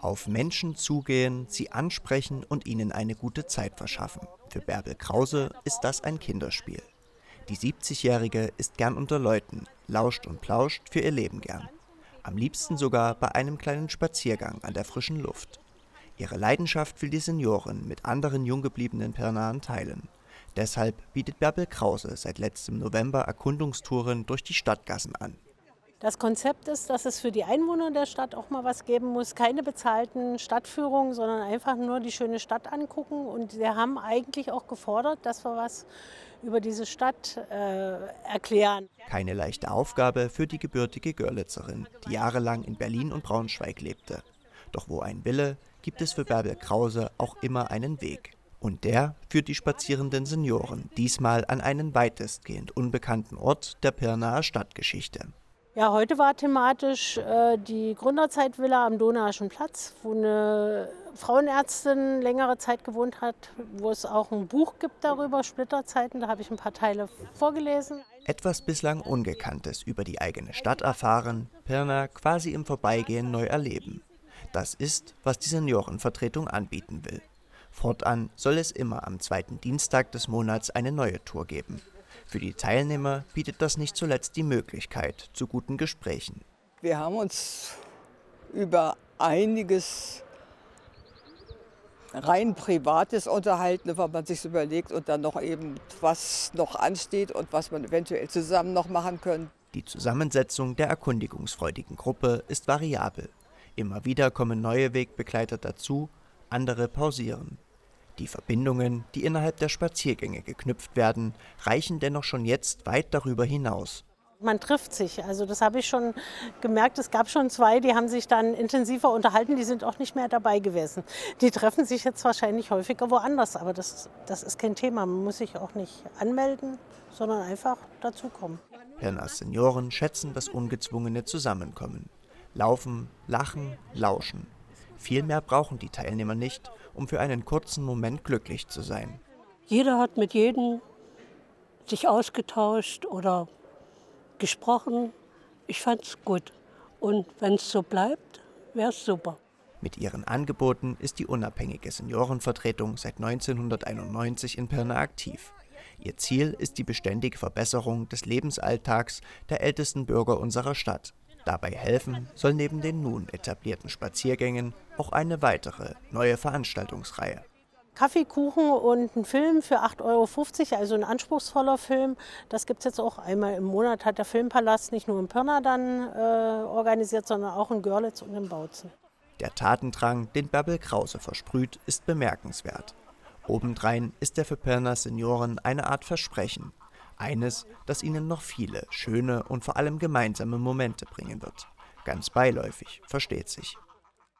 Auf Menschen zugehen, sie ansprechen und ihnen eine gute Zeit verschaffen. Für Bärbel Krause ist das ein Kinderspiel. Die 70-Jährige ist gern unter Leuten, lauscht und plauscht für ihr Leben gern. Am liebsten sogar bei einem kleinen Spaziergang an der frischen Luft. Ihre Leidenschaft will die Senioren mit anderen junggebliebenen Pirnaern teilen. Deshalb bietet Bärbel Krause seit letztem November Erkundungstouren durch die Stadtgassen an. Das Konzept ist, dass es für die Einwohner der Stadt auch mal was geben muss. Keine bezahlten Stadtführungen, sondern einfach nur die schöne Stadt angucken. Und wir haben eigentlich auch gefordert, dass wir was über diese Stadt äh, erklären. Keine leichte Aufgabe für die gebürtige Görlitzerin, die jahrelang in Berlin und Braunschweig lebte. Doch wo ein Wille, gibt es für Bärbel Krause auch immer einen Weg. Und der führt die spazierenden Senioren diesmal an einen weitestgehend unbekannten Ort der Pirnaer Stadtgeschichte. Ja, heute war thematisch äh, die Gründerzeitvilla am Donauischen Platz, wo eine Frauenärztin längere Zeit gewohnt hat, wo es auch ein Buch gibt darüber, Splitterzeiten. Da habe ich ein paar Teile vorgelesen. Etwas bislang Ungekanntes über die eigene Stadt erfahren, Pirna quasi im Vorbeigehen neu erleben. Das ist, was die Seniorenvertretung anbieten will. Fortan soll es immer am zweiten Dienstag des Monats eine neue Tour geben. Für die Teilnehmer bietet das nicht zuletzt die Möglichkeit zu guten Gesprächen. Wir haben uns über einiges rein Privates unterhalten, wenn man sich überlegt und dann noch eben, was noch ansteht und was man eventuell zusammen noch machen können. Die Zusammensetzung der erkundigungsfreudigen Gruppe ist variabel. Immer wieder kommen neue Wegbegleiter dazu, andere pausieren. Die Verbindungen, die innerhalb der Spaziergänge geknüpft werden, reichen dennoch schon jetzt weit darüber hinaus. Man trifft sich. Also das habe ich schon gemerkt. Es gab schon zwei, die haben sich dann intensiver unterhalten. Die sind auch nicht mehr dabei gewesen. Die treffen sich jetzt wahrscheinlich häufiger woanders. Aber das, das ist kein Thema. Man muss sich auch nicht anmelden, sondern einfach dazukommen. Pirnas Senioren schätzen das ungezwungene Zusammenkommen. Laufen, lachen, lauschen. Viel mehr brauchen die Teilnehmer nicht, um für einen kurzen Moment glücklich zu sein. Jeder hat mit jedem sich ausgetauscht oder gesprochen. Ich fand es gut. Und wenn es so bleibt, wäre es super. Mit ihren Angeboten ist die unabhängige Seniorenvertretung seit 1991 in Pirna aktiv. Ihr Ziel ist die beständige Verbesserung des Lebensalltags der ältesten Bürger unserer Stadt. Dabei helfen soll neben den nun etablierten Spaziergängen auch eine weitere neue Veranstaltungsreihe. Kaffee, Kuchen und ein Film für 8,50 Euro, also ein anspruchsvoller Film. Das gibt es jetzt auch einmal im Monat, hat der Filmpalast nicht nur in Pirna dann äh, organisiert, sondern auch in Görlitz und in Bautzen. Der Tatendrang, den Bärbel Krause versprüht, ist bemerkenswert. Obendrein ist er für Pirna Senioren eine Art Versprechen, eines, das ihnen noch viele schöne und vor allem gemeinsame Momente bringen wird. Ganz beiläufig, versteht sich.